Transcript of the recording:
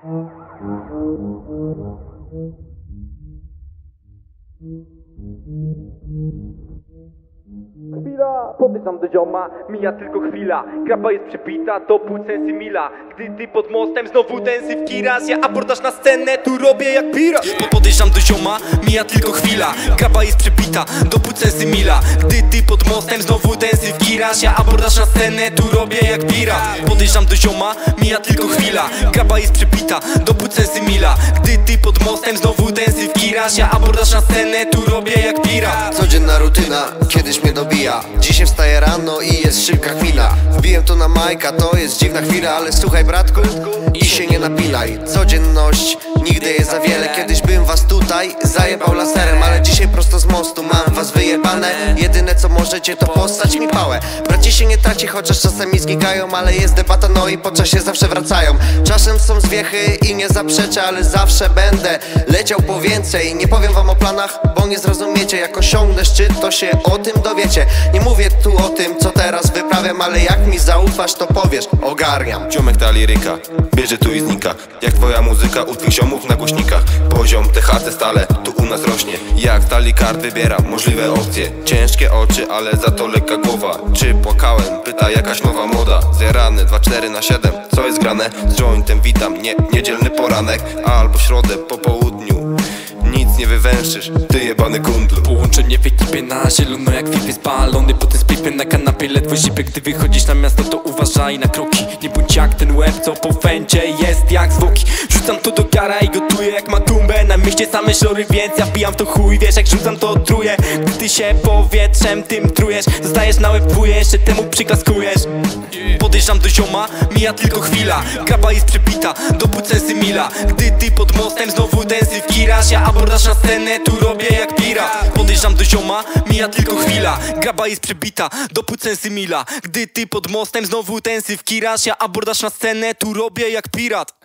Chwila, podejrzam do zioma, mija tylko chwila. Graba jest przebita do pół mila. Gdy ty pod mostem znowu tensy w kiras Ja abordaż na scenę, tu robię jak pirat Po- Podejrzam do zioma, mija tylko chwila. Graba jest przebita do pół mila. Gdy ty pod mostem znowu tensy w kiras Ja abordaż na scenę, tu robię jak pirat Podejrzam do zioma, mija tylko chwila. Graba jest przebita do pół mila. Gdy ty pod mostem znowu tensy w Ja abordaż na scenę, tu robię jak pirat. Codzienna rutyna, kiedyś mnie dobija. Dzisiaj wstaję rano i jest szybka chwila. Wbiłem to na majka, to jest dziwna chwila Ale słuchaj bratku i się nie napilaj. Codzienność, nigdy jest za wiele. Kiedyś bym was tutaj zajebał laserem Ale dzisiaj prosto z mostu możecie to postać mi pałę. Braci się nie traci, chociaż czasami zgigają Ale jest debata, no i po czasie zawsze wracają. Czasem są zwiechy i nie zaprzeczę Ale zawsze będę leciał po więcej. Nie powiem wam o planach, bo nie zrozumiecie. Jak osiągnę szczyt, to się o tym dowiecie. Nie mówię tu o tym, co teraz wyprawiam Ale jak mi zaufasz, to powiesz, ogarniam. Ziomek ta liryka, bierze tu i znika. Jak twoja muzyka u twych ziomów na głośnikach. Poziom THC stale, tu u nas rośnie. Jak stali kart wybieram możliwe opcje. Ciężkie oczy, ale za to lekka głowa. Czy płakałem? Pyta jakaś nowa moda. Zjarany 2-4 na 7, co jest grane? Z jointem witam, nie, niedzielny poranek. Albo środę po południu Wywęszysz, ty jebany kundlu Połączenie w ekipie na zielono jak film spalony Potem spipy na kanapie ledwo zipy. Gdy wychodzisz na miasto to uważaj na kroki. Nie bądź jak ten łeb co po węcie jest jak zwłoki. Rzucam to do gara i gotuję jak matumbę Na mieście same szlory więc ja pijam to chuj. Wiesz jak rzucam to truję Gdy ty się powietrzem tym trujesz Zostajesz na łeb wuje, jeszcze temu przyklaskujesz. Podejrzam do zioma, mija tylko chwila. Graba jest przebita do pucensy mila. Gdy ty pod mostem znowu tensy w kirasz Ja abordaż na scenę, tu robię jak pirat Podejrzam do zioma, mija tylko chwila. Graba jest przebita do pucensy mila. Gdy ty pod mostem znowu tensy w kirasz Ja na scenę, tu robię jak pirat